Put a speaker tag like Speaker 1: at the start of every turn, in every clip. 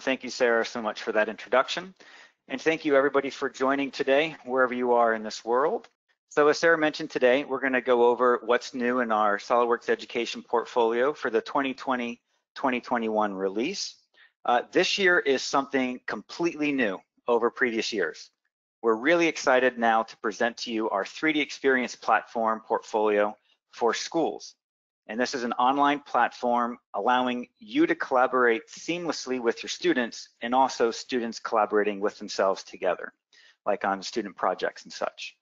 Speaker 1: Thank you, Sarah, so much for that introduction. And thank you everybody for joining today, wherever you are in this world. So as Sarah mentioned today, we're gonna go over what's new in our SOLIDWORKS education portfolio for the 2020-2021 release. Uh, this year is something completely new over previous years. We're really excited now to present to you our 3D Experience platform portfolio for schools. And this is an online platform allowing you to collaborate seamlessly with your students and also students collaborating with themselves together, like on student projects and such.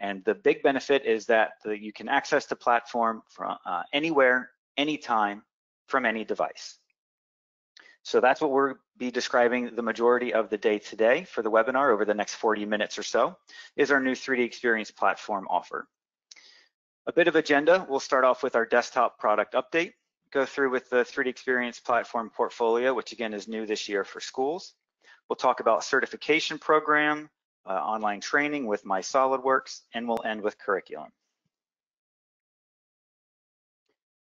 Speaker 1: And the big benefit is that you can access the platform from uh, anywhere, anytime, from any device. So that's what we'll be describing the majority of the day today for the webinar over the next 40 minutes or so, is our new 3D Experience platform offer. A bit of agenda, we'll start off with our desktop product update, go through with the 3D Experience platform portfolio, which again is new this year for schools. We'll talk about certification program, uh, online training with My SolidWorks, and we'll end with curriculum.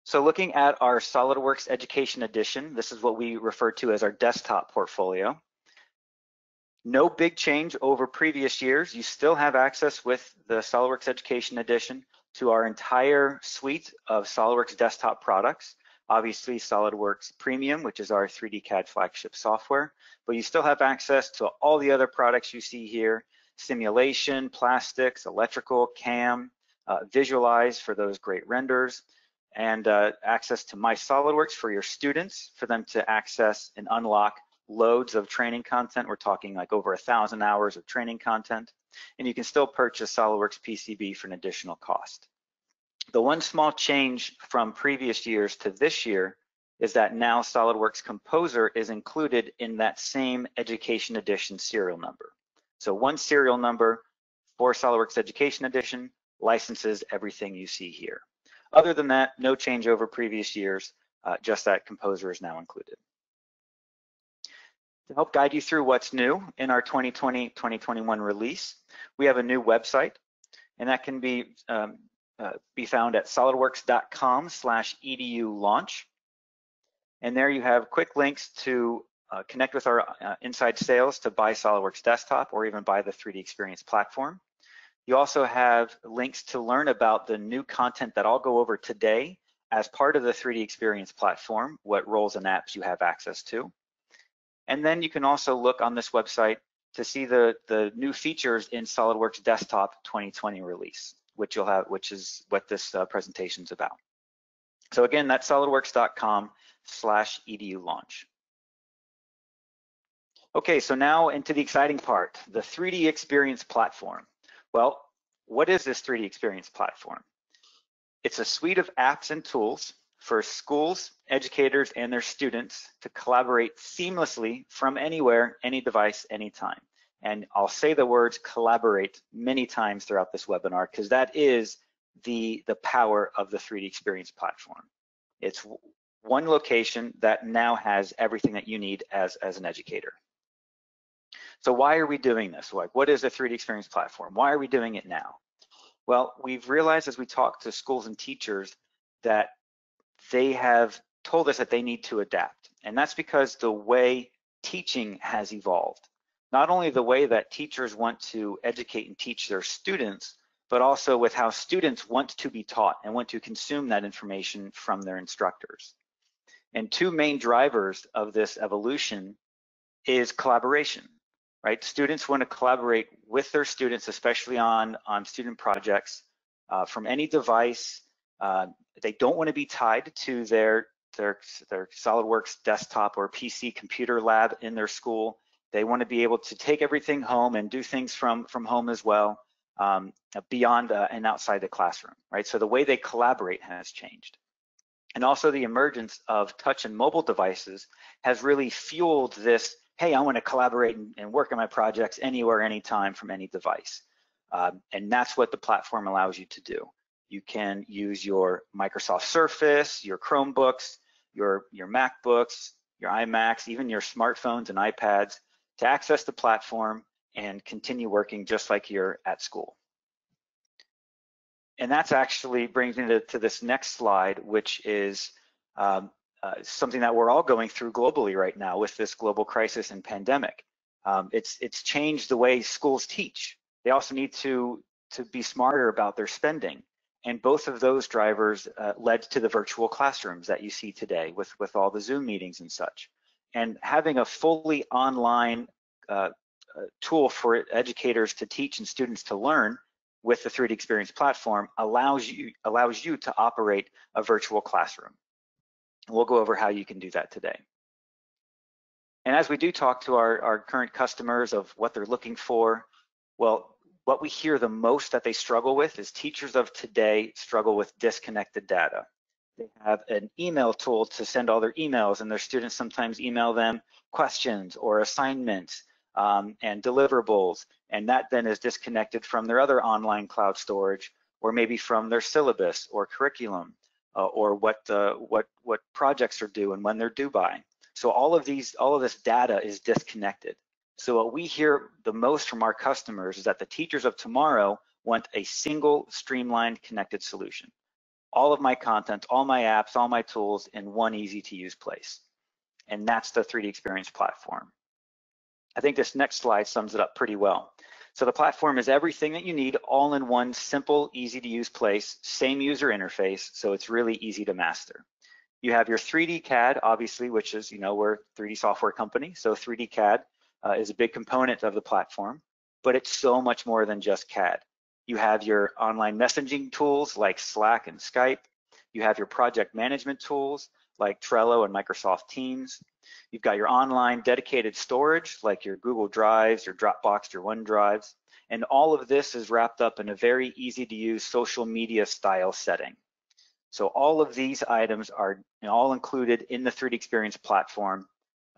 Speaker 1: So looking at our SolidWorks Education Edition, this is what we refer to as our desktop portfolio. No big change over previous years. You still have access with the SolidWorks Education Edition to our entire suite of SOLIDWORKS desktop products. Obviously SOLIDWORKS Premium, which is our 3D CAD flagship software, but you still have access to all the other products you see here, simulation, plastics, electrical, CAM, uh, Visualize for those great renders, and uh, access to My SolidWorks for your students, for them to access and unlock loads of training content. We're talking like over a thousand hours of training content, and you can still purchase SOLIDWORKS PCB for an additional cost. The one small change from previous years to this year is that now SOLIDWORKS Composer is included in that same Education Edition serial number. So one serial number for SOLIDWORKS Education Edition licenses everything you see here. Other than that, no change over previous years, uh, just that Composer is now included. To help guide you through what's new in our 2020-2021 release, we have a new website, and that can be um, uh, be found at solidworks.com slash edu launch. And there you have quick links to uh, connect with our uh, inside sales to buy SOLIDWORKS Desktop or even buy the 3D Experience platform. You also have links to learn about the new content that I'll go over today as part of the 3D Experience platform, what roles and apps you have access to. And then you can also look on this website to see the, the new features in SOLIDWORKS Desktop 2020 release, which you'll have, which is what this uh, presentation is about. So again, that's solidworks.com slash edu launch. Okay, so now into the exciting part, the 3D Experience platform. Well, what is this 3D Experience platform? It's a suite of apps and tools for schools, educators, and their students to collaborate seamlessly from anywhere, any device, anytime. And I'll say the words collaborate many times throughout this webinar because that is the, the power of the 3D Experience platform. It's one location that now has everything that you need as, as an educator. So why are we doing this? Like, what is the 3D Experience platform? Why are we doing it now? Well, we've realized as we talk to schools and teachers that they have told us that they need to adapt. And that's because the way teaching has evolved. Not only the way that teachers want to educate and teach their students, but also with how students want to be taught and want to consume that information from their instructors. And two main drivers of this evolution is collaboration, right? Students want to collaborate with their students, especially on, on student projects uh, from any device, uh, they don't want to be tied to their, their, their SOLIDWORKS desktop or PC computer lab in their school. They want to be able to take everything home and do things from, from home as well, um, beyond uh, and outside the classroom, right? So the way they collaborate has changed. And also the emergence of touch and mobile devices has really fueled this, hey, I want to collaborate and, and work on my projects anywhere, anytime from any device. Um, and that's what the platform allows you to do. You can use your Microsoft Surface, your Chromebooks, your, your MacBooks, your iMacs, even your smartphones and iPads to access the platform and continue working just like you're at school. And that's actually brings me to, to this next slide, which is um, uh, something that we're all going through globally right now with this global crisis and pandemic. Um, it's it's changed the way schools teach. They also need to to be smarter about their spending. And both of those drivers uh, led to the virtual classrooms that you see today with, with all the Zoom meetings and such. And having a fully online uh, uh tool for educators to teach and students to learn with the 3D Experience platform allows you, allows you to operate a virtual classroom. We'll go over how you can do that today. And as we do talk to our, our current customers of what they're looking for, well, what we hear the most that they struggle with is teachers of today struggle with disconnected data. They have an email tool to send all their emails and their students sometimes email them questions or assignments um, and deliverables. And that then is disconnected from their other online cloud storage or maybe from their syllabus or curriculum uh, or what, uh, what, what projects are due and when they're due by. So all of these, all of this data is disconnected. So what we hear the most from our customers is that the teachers of tomorrow want a single streamlined connected solution. All of my content, all my apps, all my tools in one easy to use place. And that's the 3D Experience platform. I think this next slide sums it up pretty well. So the platform is everything that you need all in one simple, easy to use place, same user interface, so it's really easy to master. You have your 3D CAD, obviously, which is, you know, we're a 3D software company, so 3D CAD uh, is a big component of the platform, but it's so much more than just CAD. You have your online messaging tools like Slack and Skype. You have your project management tools like Trello and Microsoft Teams. You've got your online dedicated storage like your Google Drives, your Dropbox, your OneDrives. And all of this is wrapped up in a very easy to use social media style setting. So all of these items are all included in the 3D Experience platform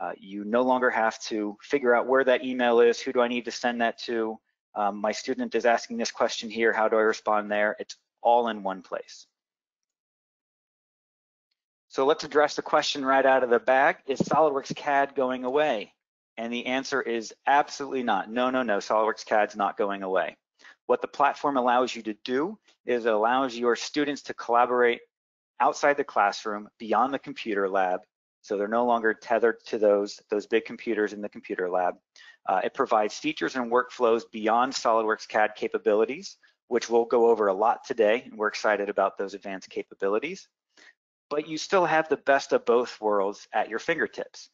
Speaker 1: uh, you no longer have to figure out where that email is, who do I need to send that to? Um, my student is asking this question here, how do I respond there? It's all in one place. So let's address the question right out of the bag. Is SOLIDWORKS CAD going away? And the answer is absolutely not. No, no, no, SOLIDWORKS CAD's not going away. What the platform allows you to do is it allows your students to collaborate outside the classroom, beyond the computer lab, so they're no longer tethered to those, those big computers in the computer lab. Uh, it provides features and workflows beyond SOLIDWORKS CAD capabilities, which we'll go over a lot today, and we're excited about those advanced capabilities. But you still have the best of both worlds at your fingertips.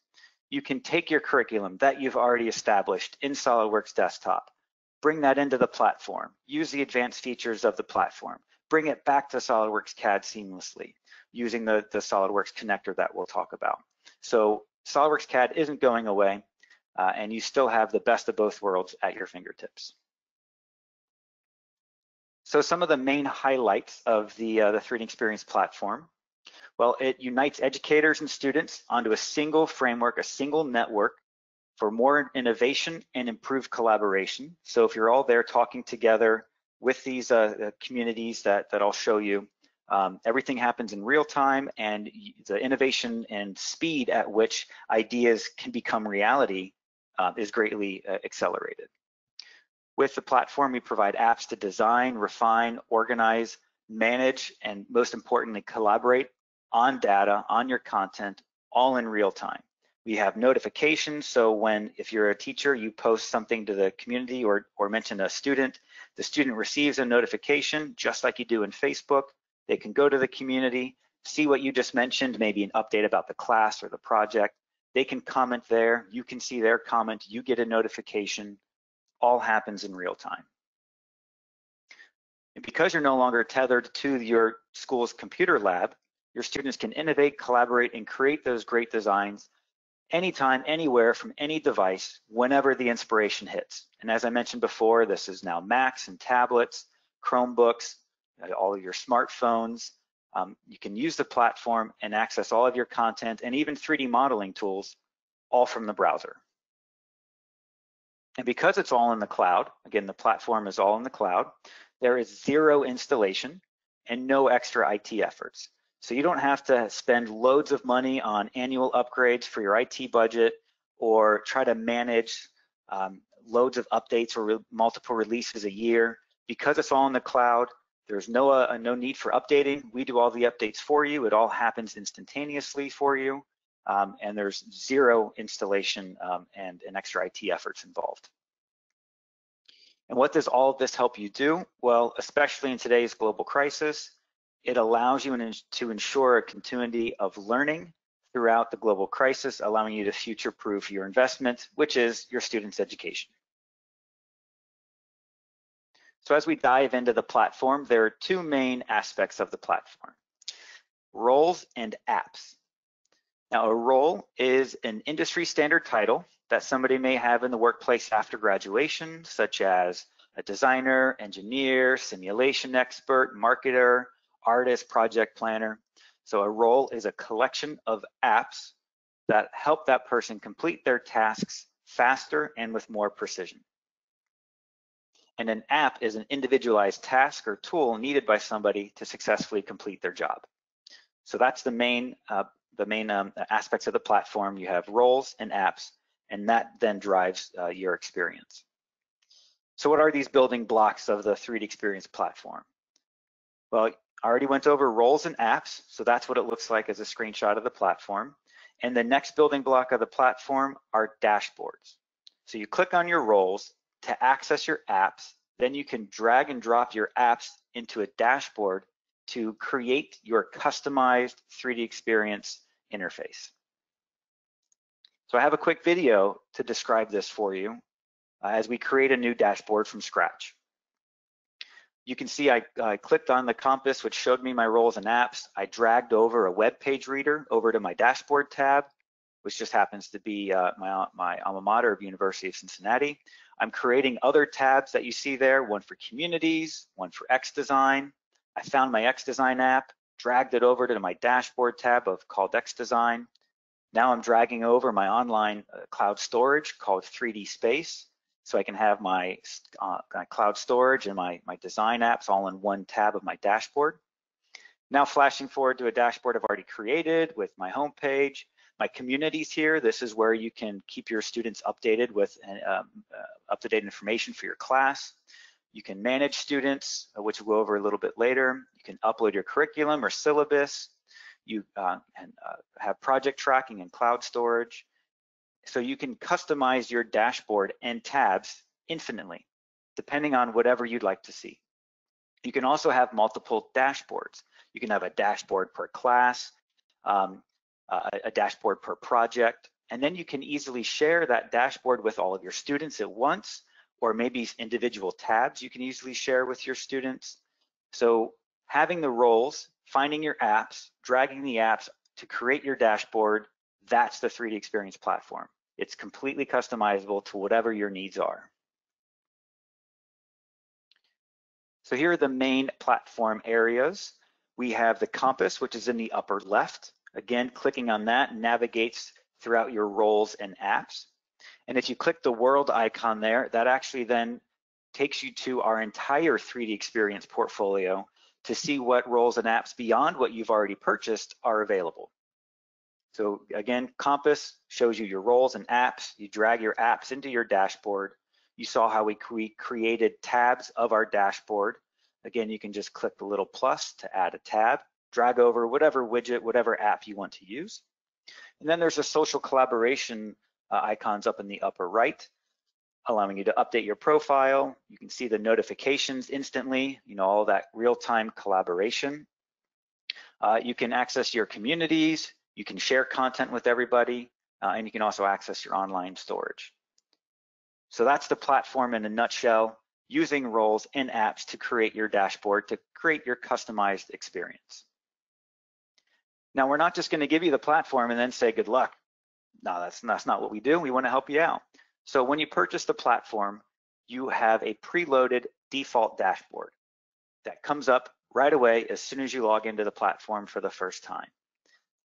Speaker 1: You can take your curriculum that you've already established in SOLIDWORKS Desktop, bring that into the platform, use the advanced features of the platform, bring it back to SOLIDWORKS CAD seamlessly using the, the SOLIDWORKS connector that we'll talk about. So SOLIDWORKS CAD isn't going away, uh, and you still have the best of both worlds at your fingertips. So some of the main highlights of the, uh, the 3D Experience platform. Well, it unites educators and students onto a single framework, a single network for more innovation and improved collaboration. So if you're all there talking together with these uh, communities that, that I'll show you, um, everything happens in real time and the innovation and speed at which ideas can become reality uh, is greatly uh, accelerated. With the platform, we provide apps to design, refine, organize, manage, and most importantly, collaborate on data, on your content, all in real time. We have notifications, so when, if you're a teacher, you post something to the community or, or mention a student, the student receives a notification, just like you do in Facebook, they can go to the community, see what you just mentioned, maybe an update about the class or the project. They can comment there. You can see their comment. You get a notification. All happens in real time. And because you're no longer tethered to your school's computer lab, your students can innovate, collaborate, and create those great designs anytime, anywhere, from any device, whenever the inspiration hits. And as I mentioned before, this is now Macs and tablets, Chromebooks, all of your smartphones. Um, you can use the platform and access all of your content and even 3D modeling tools all from the browser. And because it's all in the cloud, again, the platform is all in the cloud, there is zero installation and no extra IT efforts. So you don't have to spend loads of money on annual upgrades for your IT budget or try to manage um, loads of updates or re multiple releases a year. Because it's all in the cloud, There's no, uh, no need for updating. We do all the updates for you. It all happens instantaneously for you. Um, and there's zero installation um, and, and extra IT efforts involved. And what does all of this help you do? Well, especially in today's global crisis, it allows you to ensure a continuity of learning throughout the global crisis, allowing you to future-proof your investment, which is your students' education. So as we dive into the platform, there are two main aspects of the platform, roles and apps. Now, a role is an industry standard title that somebody may have in the workplace after graduation, such as a designer, engineer, simulation expert, marketer, artist, project planner. So a role is a collection of apps that help that person complete their tasks faster and with more precision. And an app is an individualized task or tool needed by somebody to successfully complete their job. So that's the main, uh, the main um, aspects of the platform. You have roles and apps, and that then drives uh, your experience. So what are these building blocks of the 3D Experience platform? Well, I already went over roles and apps, so that's what it looks like as a screenshot of the platform. And the next building block of the platform are dashboards. So you click on your roles to access your apps, then you can drag and drop your apps into a dashboard to create your customized 3D experience interface. So I have a quick video to describe this for you uh, as we create a new dashboard from scratch. You can see I, I, clicked on the compass, which showed me my roles and apps. I dragged over a web page reader over to my dashboard tab, which just happens to be uh, my, my alma mater of University of Cincinnati. I'm creating other tabs that you see there, one for communities, one for X Design. I found my X Design app, dragged it over to my dashboard tab of called X Design. Now I'm dragging over my online uh, cloud storage called 3D Space. So I can have my, uh, my cloud storage and my, my design apps all in one tab of my dashboard. Now flashing forward to a dashboard I've already created with my home page. My communities here, this is where you can keep your students updated with um, uh, up-to-date information for your class. You can manage students, uh, which we'll go over a little bit later. You can upload your curriculum or syllabus. You uh, can uh, have project tracking and cloud storage. So you can customize your dashboard and tabs infinitely, depending on whatever you'd like to see. You can also have multiple dashboards. You can have a dashboard per class, um, uh, a dashboard per project, and then you can easily share that dashboard with all of your students at once, or maybe individual tabs you can easily share with your students. So having the roles, finding your apps, dragging the apps to create your dashboard, that's the 3D Experience platform. It's completely customizable to whatever your needs are. So here are the main platform areas. We have the compass, which is in the upper left. Again, clicking on that navigates throughout your roles and apps. And if you click the world icon there, that actually then takes you to our entire 3D experience portfolio to see what roles and apps beyond what you've already purchased are available. So again, Compass shows you your roles and apps. You drag your apps into your dashboard. You saw how we cre created tabs of our dashboard. Again, you can just click the little plus to add a tab drag over whatever widget, whatever app you want to use. And then there's a social collaboration uh, icons up in the upper right, allowing you to update your profile. You can see the notifications instantly, you know, all that real-time collaboration. Uh, you can access your communities, you can share content with everybody, uh, and you can also access your online storage. So that's the platform in a nutshell, using roles and apps to create your dashboard, to create your customized experience. Now, we're not just going to give you the platform and then say good luck. No, that's, that's not what we do. We want to help you out. So when you purchase the platform, you have a preloaded default dashboard that comes up right away as soon as you log into the platform for the first time.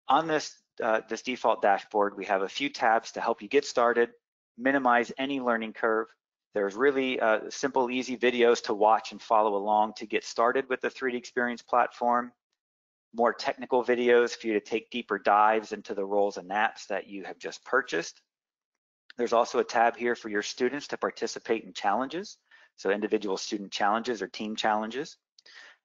Speaker 1: On this, uh, this default dashboard, we have a few tabs to help you get started, minimize any learning curve. There's really uh, simple, easy videos to watch and follow along to get started with the 3D Experience platform more technical videos for you to take deeper dives into the roles and apps that you have just purchased. There's also a tab here for your students to participate in challenges, so individual student challenges or team challenges.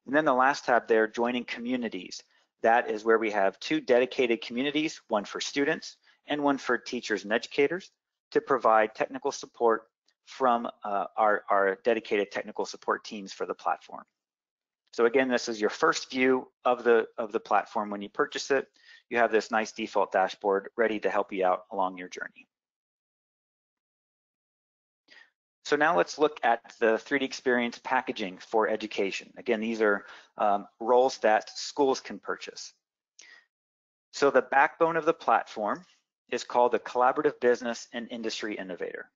Speaker 1: And then the last tab there, joining communities. That is where we have two dedicated communities, one for students and one for teachers and educators to provide technical support from uh, our, our dedicated technical support teams for the platform. So again, this is your first view of the, of the platform. When you purchase it, you have this nice default dashboard ready to help you out along your journey. So now let's look at the 3D experience packaging for education. Again, these are um, roles that schools can purchase. So the backbone of the platform is called the Collaborative Business and Industry Innovator.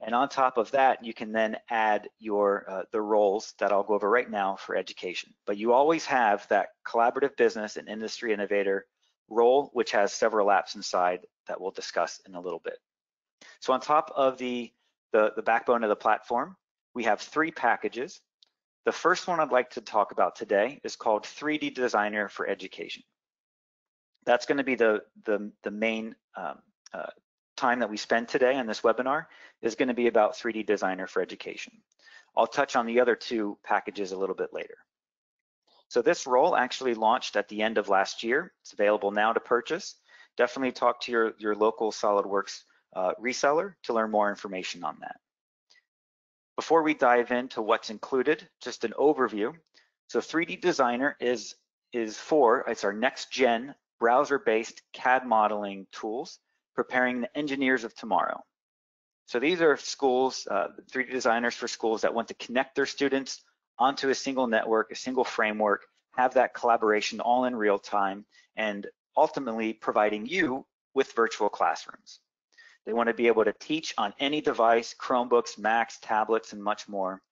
Speaker 1: And on top of that, you can then add your uh, the roles that I'll go over right now for education. But you always have that collaborative business and industry innovator role, which has several apps inside that we'll discuss in a little bit. So on top of the, the, the backbone of the platform, we have three packages. The first one I'd like to talk about today is called 3D Designer for Education. That's going to be the, the, the main um, uh, time that we spend today on this webinar is going to be about 3D Designer for Education. I'll touch on the other two packages a little bit later. So this role actually launched at the end of last year. It's available now to purchase. Definitely talk to your, your local SolidWorks uh, reseller to learn more information on that. Before we dive into what's included, just an overview. So 3D Designer is, is for, it's our next gen browser-based CAD modeling tools preparing the engineers of tomorrow. So these are schools, uh, 3D designers for schools that want to connect their students onto a single network, a single framework, have that collaboration all in real time, and ultimately providing you with virtual classrooms. They want to be able to teach on any device, Chromebooks, Macs, tablets, and much more,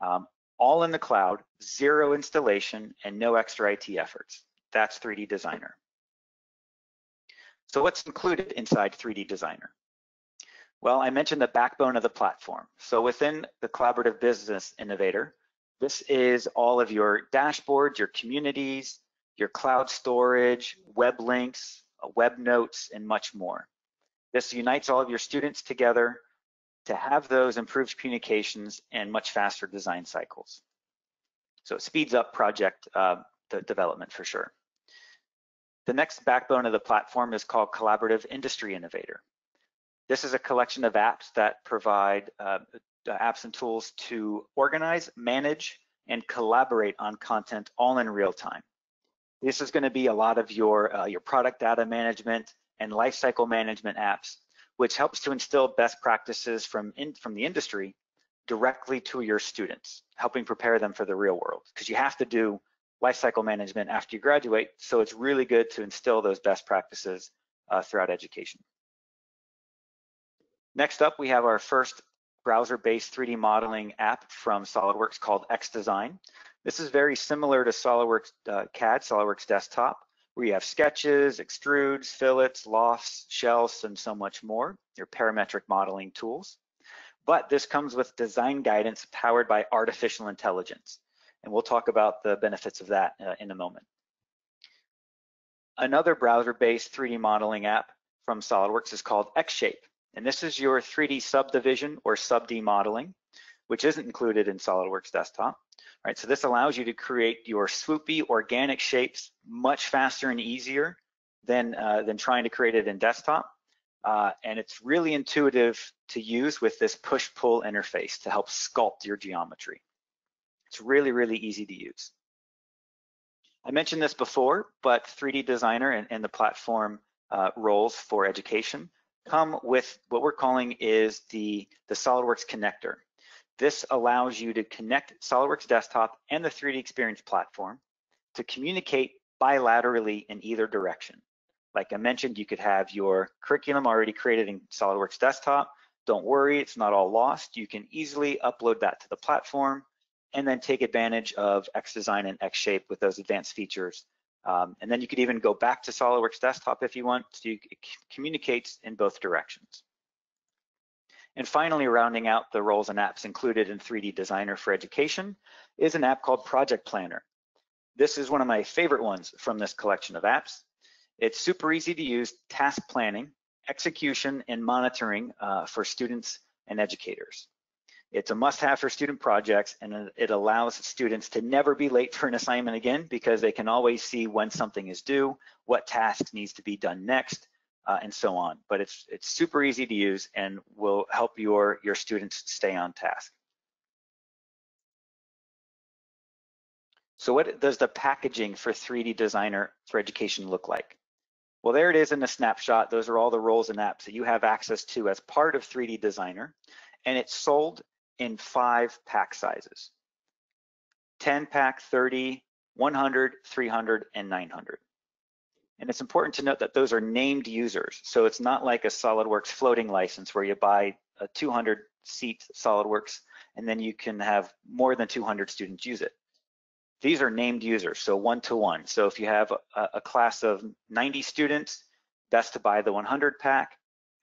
Speaker 1: um, all in the cloud, zero installation, and no extra IT efforts. That's 3D Designer. So what's included inside 3D Designer? Well, I mentioned the backbone of the platform. So within the Collaborative Business Innovator, this is all of your dashboards, your communities, your cloud storage, web links, uh, web notes, and much more. This unites all of your students together to have those improved communications and much faster design cycles. So it speeds up project uh, development for sure. The next backbone of the platform is called Collaborative Industry Innovator. This is a collection of apps that provide uh, apps and tools to organize, manage, and collaborate on content all in real time. This is going to be a lot of your, uh, your product data management and lifecycle management apps, which helps to instill best practices from, in, from the industry directly to your students, helping prepare them for the real world. Because you have to do lifecycle management after you graduate. So it's really good to instill those best practices uh, throughout education. Next up, we have our first browser-based 3D modeling app from SOLIDWORKS called XDesign. This is very similar to SOLIDWORKS uh, CAD, SOLIDWORKS Desktop, where you have sketches, extrudes, fillets, lofts, shells, and so much more, your parametric modeling tools. But this comes with design guidance powered by artificial intelligence and we'll talk about the benefits of that uh, in a moment. Another browser-based 3D modeling app from SOLIDWORKS is called XShape, and this is your 3D subdivision or sub-D modeling, which isn't included in SOLIDWORKS Desktop. All right, so this allows you to create your swoopy organic shapes much faster and easier than, uh, than trying to create it in desktop. Uh, and it's really intuitive to use with this push-pull interface to help sculpt your geometry. It's really, really easy to use. I mentioned this before, but 3D Designer and, and the platform uh, roles for education come with what we're calling is the, the SOLIDWORKS connector. This allows you to connect SOLIDWORKS Desktop and the 3D Experience platform to communicate bilaterally in either direction. Like I mentioned, you could have your curriculum already created in SOLIDWORKS Desktop. Don't worry, it's not all lost. You can easily upload that to the platform and then take advantage of XDesign and XShape with those advanced features. Um, and then you could even go back to SOLIDWORKS Desktop if you want, so you, it communicates in both directions. And finally, rounding out the roles and apps included in 3D Designer for Education is an app called Project Planner. This is one of my favorite ones from this collection of apps. It's super easy to use task planning, execution, and monitoring uh, for students and educators. It's a must-have for student projects, and it allows students to never be late for an assignment again because they can always see when something is due, what tasks needs to be done next, uh, and so on. But it's it's super easy to use and will help your your students stay on task. So what does the packaging for 3D Designer for Education look like? Well, there it is in a snapshot. Those are all the roles and apps that you have access to as part of 3D Designer. And it's sold in five pack sizes. 10 pack, 30, 100, 300, and 900. And it's important to note that those are named users. So it's not like a SolidWorks floating license where you buy a 200 seat SolidWorks and then you can have more than 200 students use it. These are named users, so one to one. So if you have a, a class of 90 students, best to buy the 100 pack,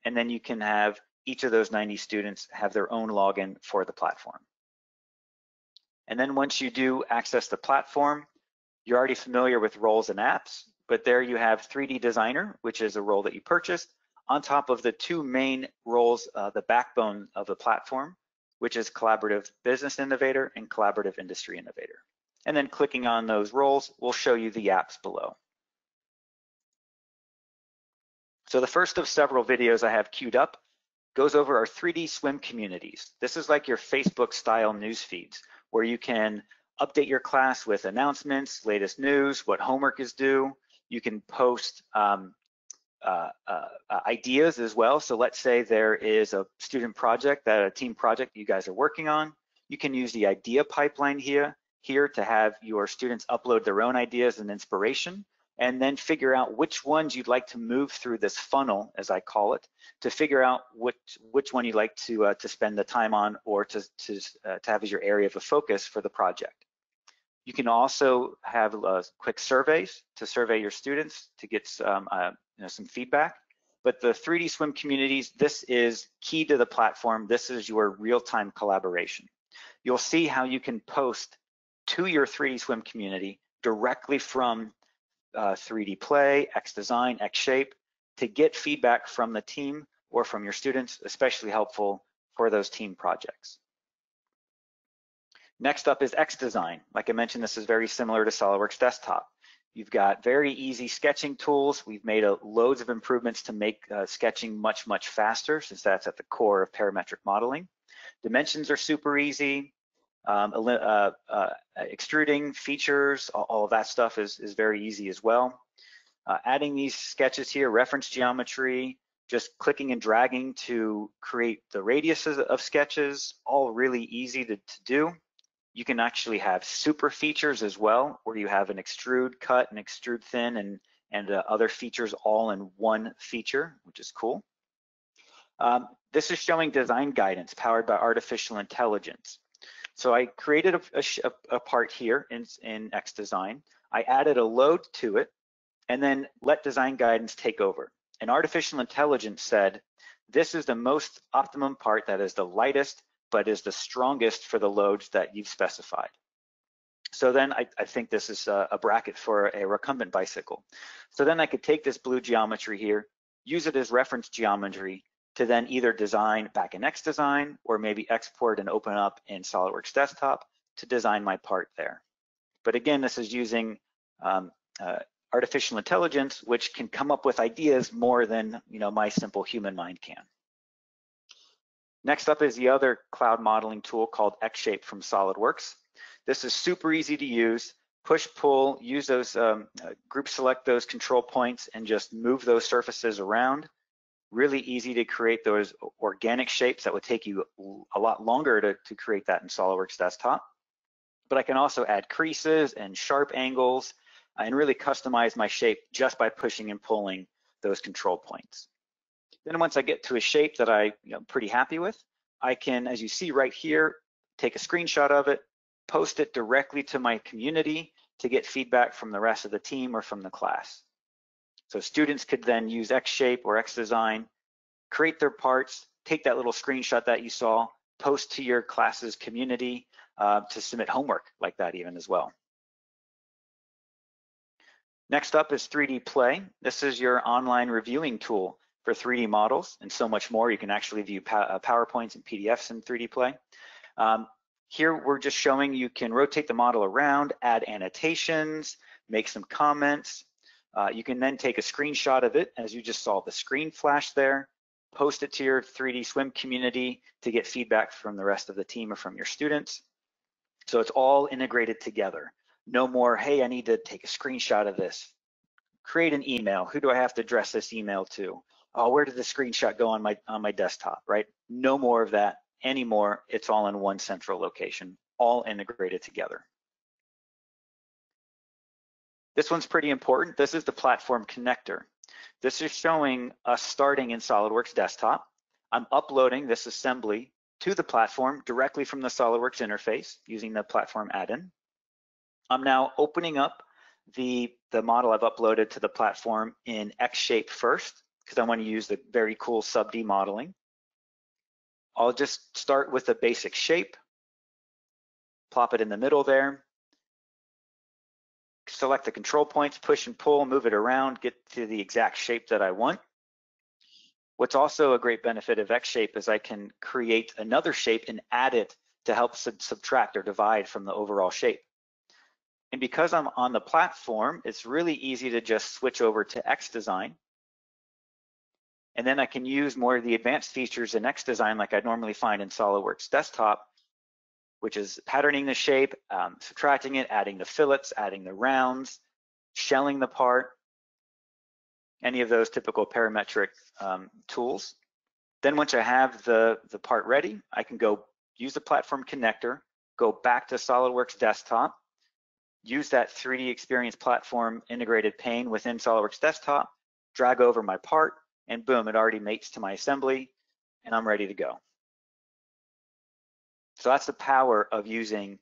Speaker 1: and then you can have each of those 90 students have their own login for the platform. And then once you do access the platform, you're already familiar with roles and apps, but there you have 3D Designer, which is a role that you purchased, on top of the two main roles, uh, the backbone of the platform, which is Collaborative Business Innovator and Collaborative Industry Innovator and then clicking on those roles will show you the apps below. So the first of several videos I have queued up goes over our 3DSwym communities. This is like your Facebook style news feeds where you can update your class with announcements, latest news, what homework is due. You can post um, uh, uh, ideas as well. So let's say there is a student project that a team project you guys are working on. You can use the idea pipeline here here to have your students upload their own ideas and inspiration and then figure out which ones you'd like to move through this funnel, as I call it, to figure out which which one you'd like to uh, to spend the time on or to to, uh, to have as your area of a focus for the project. You can also have uh, quick surveys to survey your students to get some uh, you know, some feedback. But the 3DSwym communities, this is key to the platform. This is your real-time collaboration. You'll see how you can post to your 3DSwym community directly from uh, 3D Play, X Design, X Shape to get feedback from the team or from your students, especially helpful for those team projects. Next up is X Design. Like I mentioned, this is very similar to SOLIDWORKS Desktop. You've got very easy sketching tools. We've made a, loads of improvements to make uh, sketching much, much faster since that's at the core of parametric modeling. Dimensions are super easy um, uh, uh, extruding features, all, all, of that stuff is, is very easy as well. Uh, adding these sketches here, reference geometry, just clicking and dragging to create the radiuses of sketches, all really easy to, to do. You can actually have super features as well, where you have an extrude cut and extrude thin and, and uh, other features all in one feature, which is cool. Um, this is showing design guidance powered by artificial intelligence. So I created a, a, a part here in, in XDesign. I added a load to it and then let design guidance take over. And artificial intelligence said, this is the most optimum part that is the lightest, but is the strongest for the loads that you've specified. So then I, I think this is a, a, bracket for a recumbent bicycle. So then I could take this blue geometry here, use it as reference geometry, to then either design back in X design or maybe export and open up in SOLIDWORKS Desktop to design my part there. But again, this is using um, uh, artificial intelligence, which can come up with ideas more than you know my simple human mind can. Next up is the other cloud modeling tool called XShape from SolidWorks. This is super easy to use. Push, pull, use those, um, uh, group select those control points and just move those surfaces around really easy to create those organic shapes that would take you a lot longer to, to create that in SOLIDWORKS Desktop. But I can also add creases and sharp angles uh, and really customize my shape just by pushing and pulling those control points. Then once I get to a shape that I, you know, pretty happy with, I can, as you see right here, take a screenshot of it, post it directly to my community to get feedback from the rest of the team or from the class. So students could then use X-Shape or X-Design, create their parts, take that little screenshot that you saw, post to your class's community uh, to submit homework like that even as well. Next up is 3D Play. This is your online reviewing tool for 3D models and so much more. You can actually view uh, PowerPoints and PDFs in 3D Play. Um, here we're just showing you can rotate the model around, add annotations, make some comments. Uh, you can then take a screenshot of it as you just saw the screen flash there, post it to your 3DSwym community to get feedback from the rest of the team or from your students. So it's all integrated together. No more, hey, I need to take a screenshot of this. Create an email. Who do I have to address this email to? Oh, where did the screenshot go on my on my desktop, right? No more of that anymore. It's all in one central location, all integrated together. This one's pretty important. This is the platform connector. This is showing us starting in SOLIDWORKS desktop. I'm uploading this assembly to the platform directly from the SOLIDWORKS interface using the platform add-in. I'm now opening up the, the model I've uploaded to the platform in X-Shape first, because I want to use the very cool sub-D modeling. I'll just start with a basic shape, plop it in the middle there, select the control points, push and pull, move it around, get to the exact shape that I want. What's also a great benefit of X-Shape is I can create another shape and add it to help sub subtract or divide from the overall shape. And because I'm on the platform, it's really easy to just switch over to X-Design. And then I can use more of the advanced features in X-Design like I'd normally find in SOLIDWORKS desktop which is patterning the shape, um, subtracting it, adding the fillets, adding the rounds, shelling the part, any of those typical parametric um, tools. Then once I have the, the part ready, I can go use the platform connector, go back to SOLIDWORKS desktop, use that 3D experience platform integrated pane within SOLIDWORKS desktop, drag over my part, and boom, it already mates to my assembly, and I'm ready to go. So that's the power of using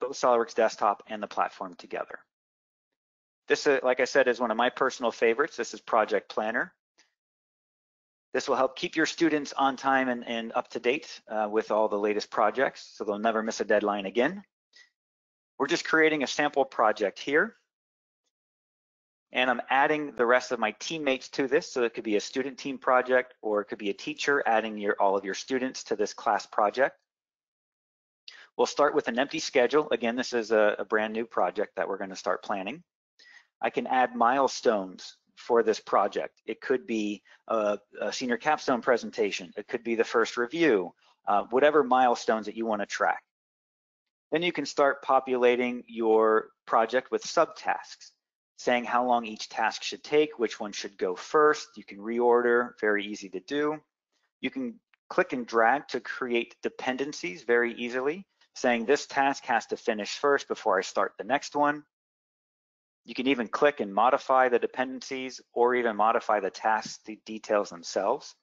Speaker 1: both SOLIDWORKS Desktop and the platform together. This, uh, like I said, is one of my personal favorites. This is Project Planner. This will help keep your students on time and, and up to date uh, with all the latest projects, so they'll never miss a deadline again. We're just creating a sample project here. And I'm adding the rest of my teammates to this. So it could be a student team project, or it could be a teacher adding your, all of your students to this class project. We'll start with an empty schedule. Again, this is a, a brand new project that we're gonna start planning. I can add milestones for this project. It could be a, a senior capstone presentation. It could be the first review, uh, whatever milestones that you wanna track. Then you can start populating your project with subtasks, saying how long each task should take, which one should go first. You can reorder, very easy to do. You can click and drag to create dependencies very easily saying this task has to finish first before I start the next one. You can even click and modify the dependencies or even modify the task the details themselves.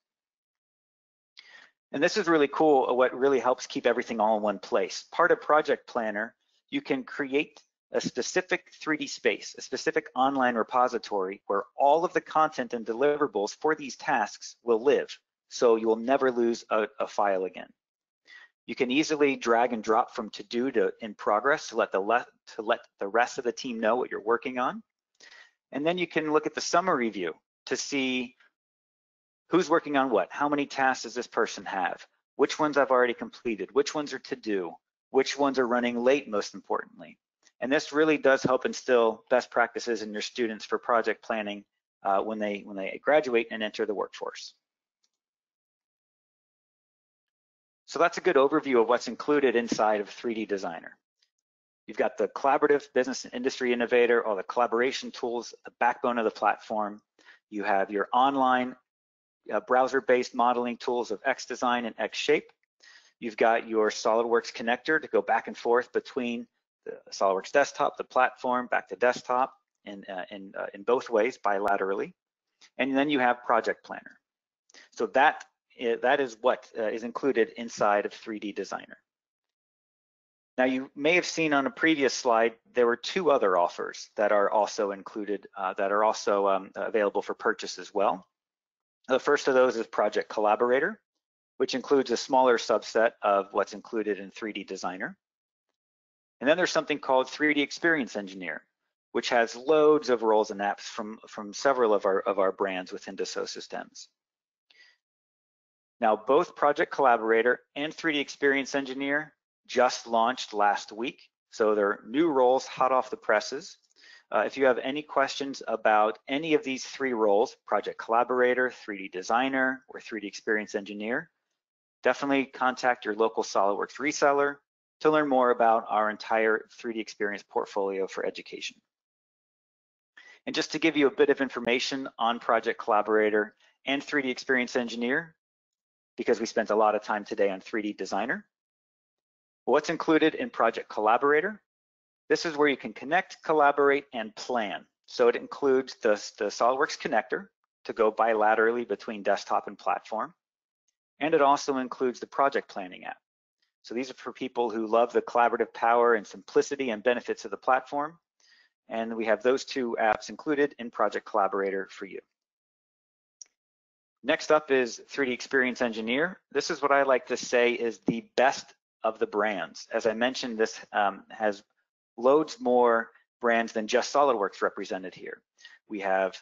Speaker 1: And this is really cool, uh, what really helps keep everything all in one place. Part of Project Planner, you can create a specific 3D space, a specific online repository where all of the content and deliverables for these tasks will live. So you will never lose a, a file again. You can easily drag and drop from to do to in progress to let the le to let the rest of the team know what you're working on. And then you can look at the summary view to see who's working on what, how many tasks does this person have, which ones I've already completed, which ones are to do, which ones are running late most importantly. And this really does help instill best practices in your students for project planning uh, when they when they graduate and enter the workforce. So that's a good overview of what's included inside of 3D Designer. You've got the collaborative business and industry innovator, all the collaboration tools, the backbone of the platform. You have your online uh, browser-based modeling tools of XDesign and XShape. You've got your SOLIDWORKS connector to go back and forth between the SOLIDWORKS desktop, the platform, back to desktop, in, uh, in, uh, in both ways bilaterally. And then you have Project Planner. So that that is what uh, is included inside of 3D Designer. Now you may have seen on a previous slide, there were two other offers that are also included, uh, that are also um, available for purchase as well. The first of those is Project Collaborator, which includes a smaller subset of what's included in 3D Designer. And then there's something called 3D Experience Engineer, which has loads of roles and apps from, from several of our, of our brands within Dassault Systems. Now, both Project Collaborator and 3D Experience Engineer just launched last week. So they're new roles hot off the presses. Uh, if you have any questions about any of these three roles, Project Collaborator, 3D Designer, or 3D Experience Engineer, definitely contact your local SOLIDWORKS reseller to learn more about our entire 3D Experience portfolio for education. And just to give you a bit of information on Project Collaborator and 3D Experience Engineer, because we spent a lot of time today on 3D Designer. What's included in Project Collaborator? This is where you can connect, collaborate, and plan. So it includes the, the SOLIDWORKS connector to go bilaterally between desktop and platform. And it also includes the project planning app. So these are for people who love the collaborative power and simplicity and benefits of the platform. And we have those two apps included in Project Collaborator for you. Next up is 3D Experience Engineer. This is what I like to say is the best of the brands. As I mentioned, this um, has loads more brands than just SOLIDWORKS represented here. We have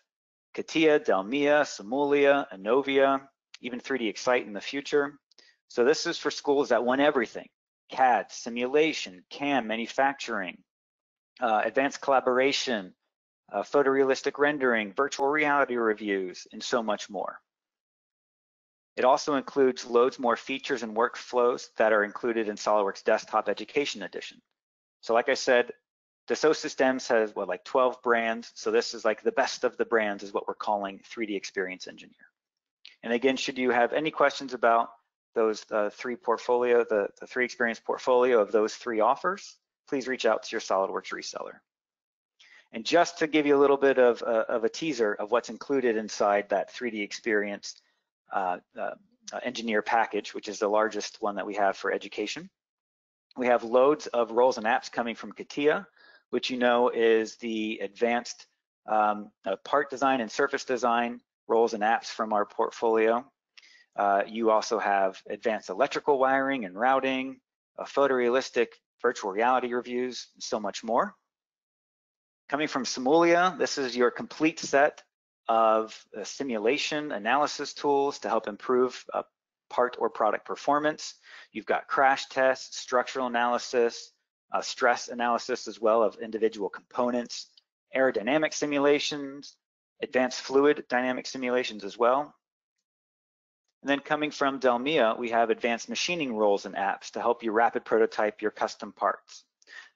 Speaker 1: CATIA, Delmia, Simulia, Enovia, even 3D Excite in the future. So this is for schools that want everything, CAD, simulation, CAM, manufacturing, uh, advanced collaboration, uh, photorealistic rendering, virtual reality reviews, and so much more. It also includes loads more features and workflows that are included in SOLIDWORKS Desktop Education Edition. So like I said, Dassault Systems has what like 12 brands. So this is like the best of the brands is what we're calling 3D Experience Engineer. And again, should you have any questions about those uh, three portfolio, the, the three experience portfolio of those three offers, please reach out to your SOLIDWORKS reseller. And just to give you a little bit of, uh, of a teaser of what's included inside that 3D experience engineer package, which is the largest one that we have for education. We have loads of roles and apps coming from CATIA, which you know is the advanced um, uh, part design and surface design roles and apps from our portfolio. Uh, you also have advanced electrical wiring and routing, photorealistic virtual reality reviews, so much more. Coming from Simulia, this is your complete set of simulation analysis tools to help improve uh, part or product performance. You've got crash tests, structural analysis, uh, stress analysis as well of individual components, aerodynamic simulations, advanced fluid dynamic simulations as well. And then coming from Delmia, we have advanced machining rules and apps to help you rapid prototype your custom parts.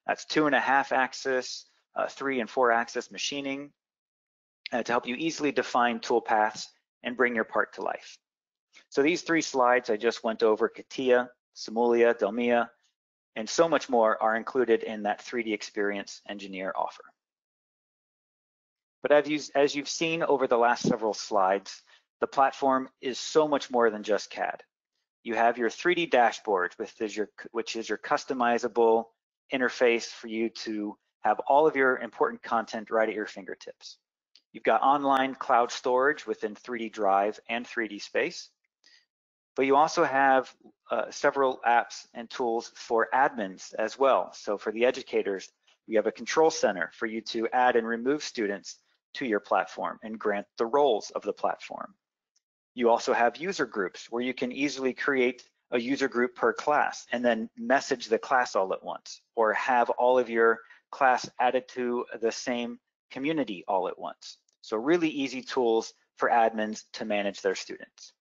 Speaker 1: That's two and a half axis, uh, three and four axis machining uh, to help you easily define tool paths and bring your part to life. So these three slides I just went over, CATIA, Simulia, Delmia, and so much more are included in that 3D Experience Engineer offer. But as, you, as you've seen over the last several slides, the platform is so much more than just CAD. You have your 3D dashboard, which is your customizable interface for you to have all of your important content right at your fingertips. You've got online cloud storage within 3D Drive and 3D Space. But you also have uh, several apps and tools for admins as well. So for the educators, we have a control center for you to add and remove students to your platform and grant the roles of the platform. You also have user groups where you can easily create a user group per class and then message the class all at once or have all of your class added to the same community all at once. So really easy tools for admins to manage their students.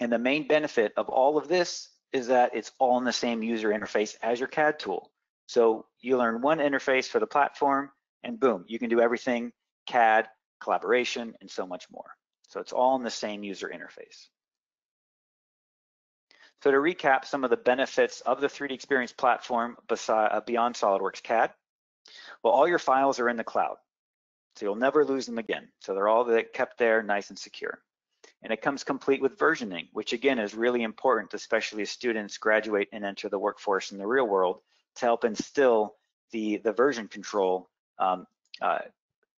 Speaker 1: And the main benefit of all of this is that it's all in the same user interface as your CAD tool. So you learn one interface for the platform and boom, you can do everything CAD, collaboration, and so much more. So it's all in the same user interface. So to recap some of the benefits of the 3D Experience platform uh, beyond SOLIDWORKS CAD, well, all your files are in the cloud. So you'll never lose them again. So they're all kept there nice and secure. And it comes complete with versioning, which again is really important, especially as students graduate and enter the workforce in the real world to help instill the, the version control um, uh,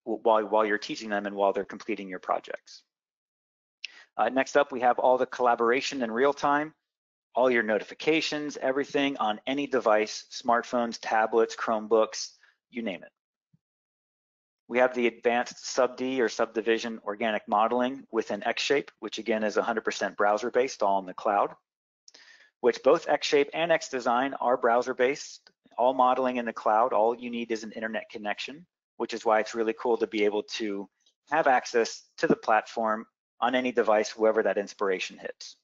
Speaker 1: while, while you're teaching them and while they're completing your projects. Uh, next up, we have all the collaboration in real time, all your notifications, everything on any device, smartphones, tablets, Chromebooks, you name it. We have the advanced sub-D or subdivision organic modeling within XShape, which again is 100% browser-based, all in the cloud, which both XShape and XDesign are browser-based, all modeling in the cloud. All you need is an internet connection, which is why it's really cool to be able to have access to the platform on any device, wherever that inspiration hits.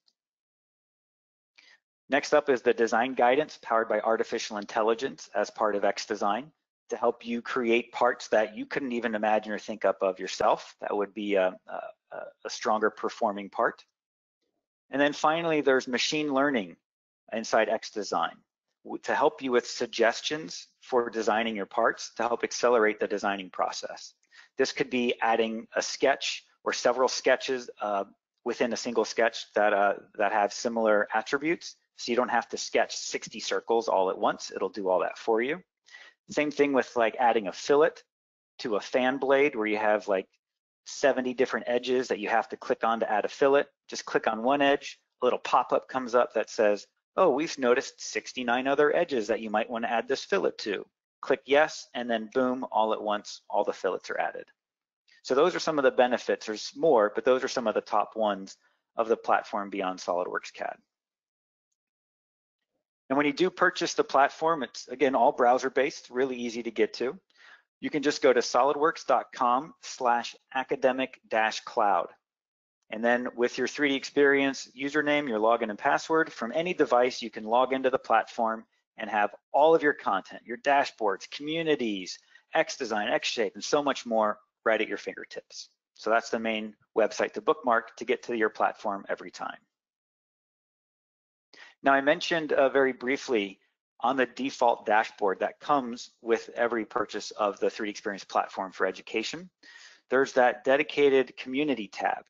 Speaker 1: Next up is the design guidance powered by artificial intelligence as part of XDesign to help you create parts that you couldn't even imagine or think up of yourself. That would be a, a, a stronger performing part. And then finally, there's machine learning inside X Design to help you with suggestions for designing your parts to help accelerate the designing process. This could be adding a sketch or several sketches uh, within a single sketch that, uh, that have similar attributes so you don't have to sketch 60 circles all at once. It'll do all that for you. Same thing with like adding a fillet to a fan blade where you have like 70 different edges that you have to click on to add a fillet. Just click on one edge, a little pop-up comes up that says, oh, we've noticed 69 other edges that you might want to add this fillet to. Click yes, and then boom, all at once, all the fillets are added. So those are some of the benefits. There's more, but those are some of the top ones of the platform beyond SolidWorks CAD. And when you do purchase the platform, it's again all browser based, really easy to get to. You can just go to solidworks.com slash academic dash cloud. And then with your 3D experience username, your login and password from any device, you can log into the platform and have all of your content, your dashboards, communities, XDesign, XShape, and so much more right at your fingertips. So that's the main website to bookmark to get to your platform every time. Now I mentioned uh, very briefly on the default dashboard that comes with every purchase of the 3D Experience platform for education, there's that dedicated community tab.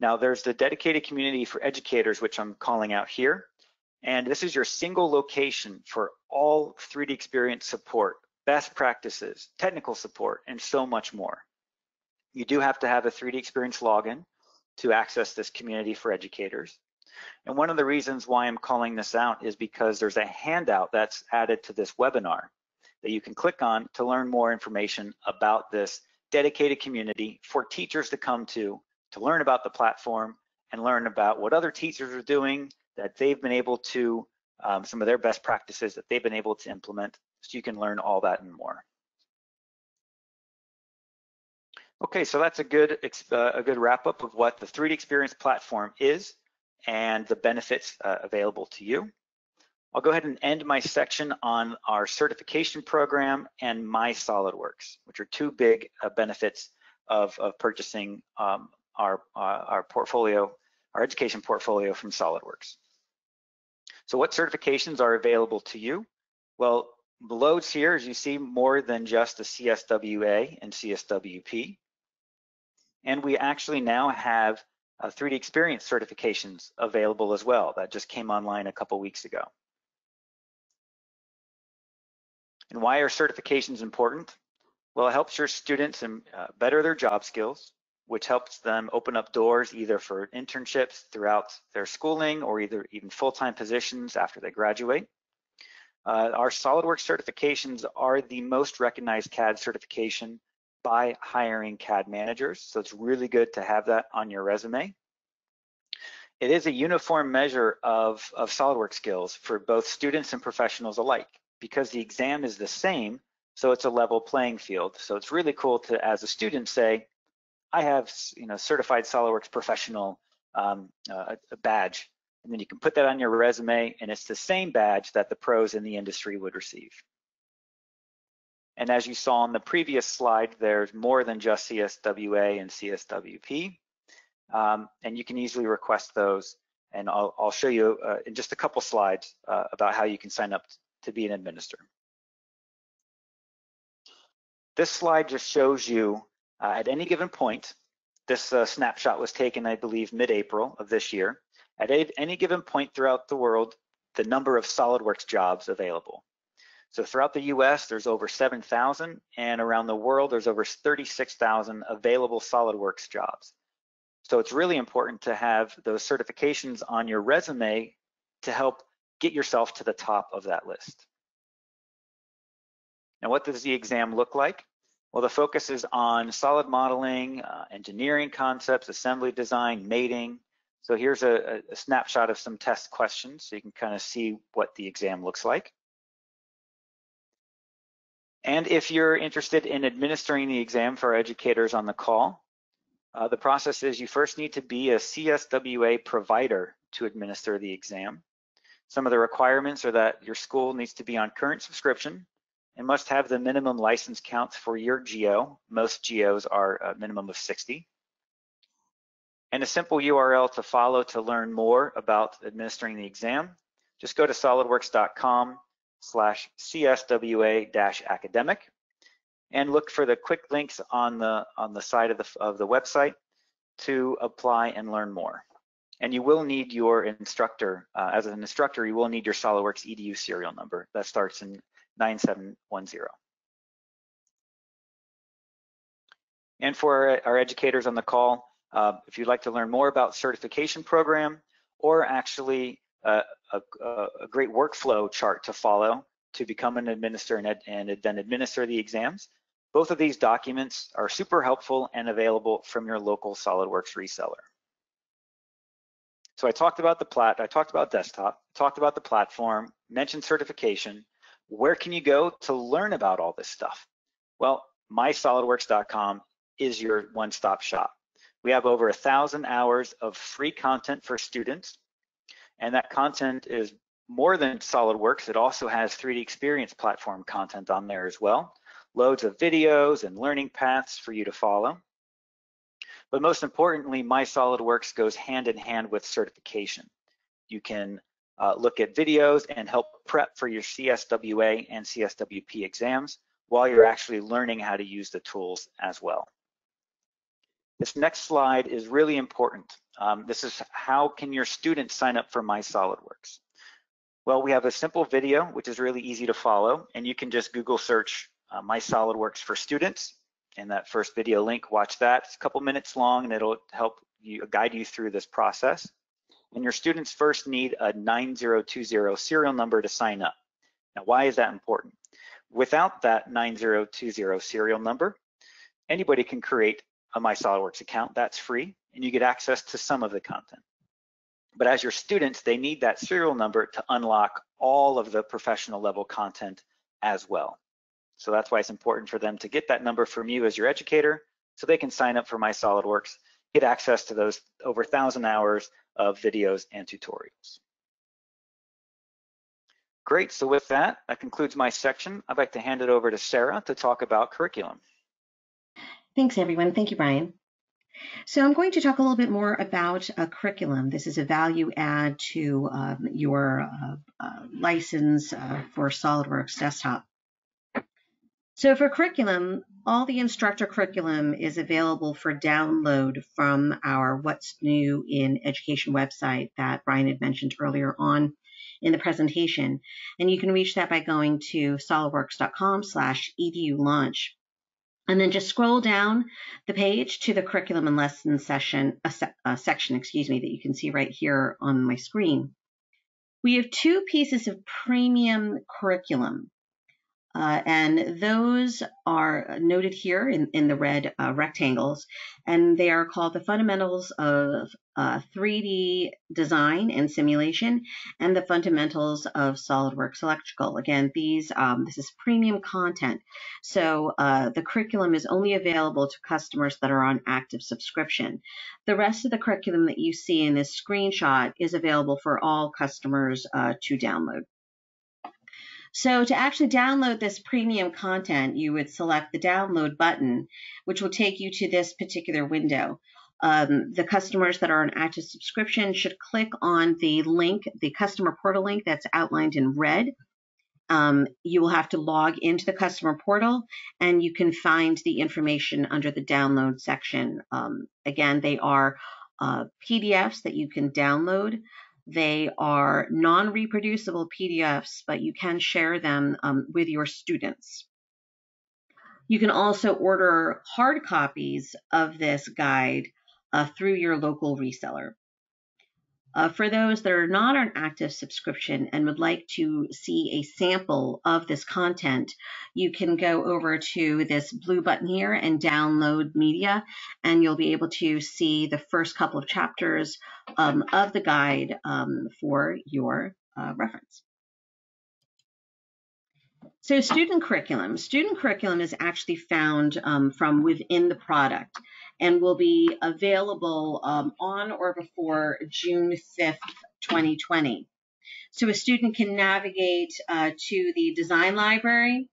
Speaker 1: Now there's the dedicated community for educators, which I'm calling out here. And this is your single location for all 3D Experience support, best practices, technical support, and so much more. You do have to have a 3D Experience login to access this community for educators. And one of the reasons why I'm calling this out is because there's a handout that's added to this webinar that you can click on to learn more information about this dedicated community for teachers to come to, to learn about the platform and learn about what other teachers are doing that they've been able to, um, some of their best practices that they've been able to implement so you can learn all that and more. Okay, so that's a good, uh, a good wrap up of what the 3D Experience platform is and the benefits uh, available to you. I'll go ahead and end my section on our certification program and My SolidWorks, which are two big uh, benefits of, of purchasing um, our, uh, our portfolio, our education portfolio from SolidWorks. So what certifications are available to you? Well, loads here, as you see, more than just the CSWA and CSWP. And we actually now have uh, 3D Experience certifications available as well. That just came online a couple weeks ago. And why are certifications important? Well, it helps your students uh, better their job skills, which helps them open up doors either for internships throughout their schooling or either even full-time positions after they graduate. Uh, our SolidWorks certifications are the most recognized CAD certification by hiring CAD managers. So it's really good to have that on your resume. It is a uniform measure of, of SOLIDWORKS skills for both students and professionals alike because the exam is the same, so it's a level playing field. So it's really cool to, as a student, say, I have you know certified SOLIDWORKS professional um, uh, a badge, and then you can put that on your resume, and it's the same badge that the pros in the industry would receive. And as you saw on the previous slide, there's more than just CSWA and CSWP. Um, and you can easily request those. And I'll, I'll show you uh, in just a couple slides uh, about how you can sign up to be an administrator. This slide just shows you uh, at any given point, this uh, snapshot was taken, I believe, mid-April of this year. At any given point throughout the world, the number of SolidWorks jobs available. So throughout the US, there's over 7,000, and around the world, there's over 36,000 available SolidWorks jobs. So it's really important to have those certifications on your resume to help get yourself to the top of that list. Now, what does the exam look like? Well, the focus is on solid modeling, uh, engineering concepts, assembly design, mating. So here's a, a snapshot of some test questions so you can kind of see what the exam looks like. And if you're interested in administering the exam for educators on the call, uh, the process is you first need to be a CSWA provider to administer the exam. Some of the requirements are that your school needs to be on current subscription and must have the minimum license counts for your geo. Most geos are a minimum of 60. And a simple URL to follow to learn more about administering the exam. Just go to solidworks.com slash CSWA-academic and look for the quick links on the on the side of the of the website to apply and learn more. And you will need your instructor, uh, as an instructor, you will need your SOLIDWORKS EDU serial number that starts in 9710. And for our educators on the call, uh, if you'd like to learn more about certification program or actually uh, a, a, great workflow chart to follow to become an administrator and, and then administer the exams, both of these documents are super helpful and available from your local SOLIDWORKS reseller. So I talked about the plat, I talked about desktop, talked about the platform, mentioned certification. Where can you go to learn about all this stuff? Well, mysolidworks.com is your one-stop shop. We have over a thousand hours of free content for students, and that content is more than SolidWorks. It also has 3D Experience platform content on there as well loads of videos and learning paths for you to follow. But most importantly, My SolidWorks goes hand in hand with certification. You can uh, look at videos and help prep for your CSWA and CSWP exams while you're actually learning how to use the tools as well. This next slide is really important. Um, this is how can your students sign up for My SolidWorks? Well, we have a simple video, which is really easy to follow, and you can just Google search uh, My SolidWorks for Students. And that first video link, watch that. It's a couple minutes long and it'll help you guide you through this process. And your students first need a 9020 serial number to sign up. Now, why is that important? Without that 9020 serial number, anybody can create a My SolidWorks account. That's free, and you get access to some of the content. But as your students, they need that serial number to unlock all of the professional level content as well. So that's why it's important for them to get that number from you as your educator so they can sign up for My SolidWorks, get access to those over 1,000 hours of videos and tutorials. Great, so with that, that concludes my section. I'd like to hand it over to Sarah to talk about curriculum.
Speaker 2: Thanks everyone, thank you Brian. So I'm going to talk a little bit more about a curriculum. This is a value add to um, your uh, uh, license uh, for SOLIDWORKS desktop. So for curriculum, all the instructor curriculum is available for download from our What's New in Education website that Brian had mentioned earlier on in the presentation. And you can reach that by going to solidworks.com slash edu launch. And then just scroll down the page to the curriculum and lesson session, a, se a section, excuse me, that you can see right here on my screen. We have two pieces of premium curriculum. Uh, and those are noted here in, in the red uh, rectangles, and they are called the fundamentals of uh, 3D design and simulation and the fundamentals of SolidWorks electrical. Again, these um, this is premium content, so uh, the curriculum is only available to customers that are on active subscription. The rest of the curriculum that you see in this screenshot is available for all customers uh, to download. So to actually download this premium content, you would select the download button, which will take you to this particular window. Um, the customers that are on active subscription should click on the link, the customer portal link that's outlined in red. Um, you will have to log into the customer portal and you can find the information under the download section. Um, again, they are uh, PDFs that you can download. They are non-reproducible PDFs, but you can share them um, with your students. You can also order hard copies of this guide uh, through your local reseller. Uh, for those that are not on active subscription and would like to see a sample of this content, you can go over to this blue button here and download media, and you'll be able to see the first couple of chapters um, of the guide um, for your uh, reference. So student curriculum. Student curriculum is actually found um, from within the product and will be available um, on or before June 5th, 2020. So a student can navigate uh, to the design library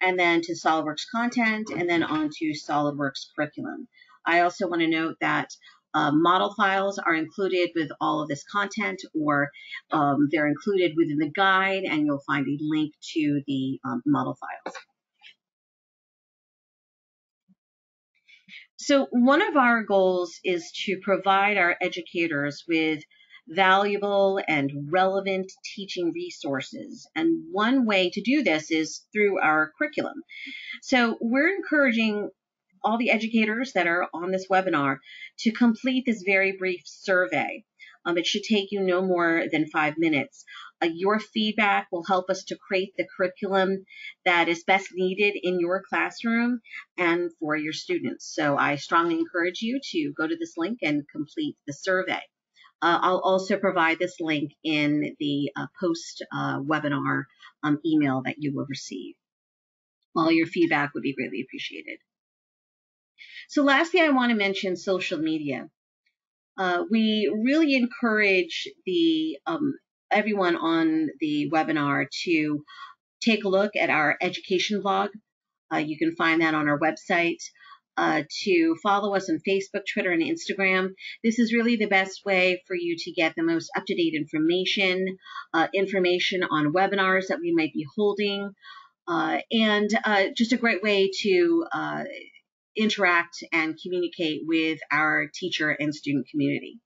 Speaker 2: and then to SOLIDWORKS content and then on to SOLIDWORKS curriculum. I also want to note that uh, model files are included with all of this content or um, they're included within the guide and you'll find a link to the um, model files. So one of our goals is to provide our educators with valuable and relevant teaching resources. And one way to do this is through our curriculum. So we're encouraging all the educators that are on this webinar to complete this very brief survey. Um, it should take you no more than five minutes. Uh, your feedback will help us to create the curriculum that is best needed in your classroom and for your students. So I strongly encourage you to go to this link and complete the survey. Uh, I'll also provide this link in the uh, post uh, webinar um, email that you will receive. All your feedback would be greatly appreciated. So lastly, I want to mention social media. Uh, we really encourage the um, everyone on the webinar to take a look at our education blog. Uh, you can find that on our website. Uh, to follow us on Facebook, Twitter, and Instagram. This is really the best way for you to get the most up to date information, uh, information on webinars that we might be holding, uh, and uh, just a great way to interact and communicate with our teacher and student community.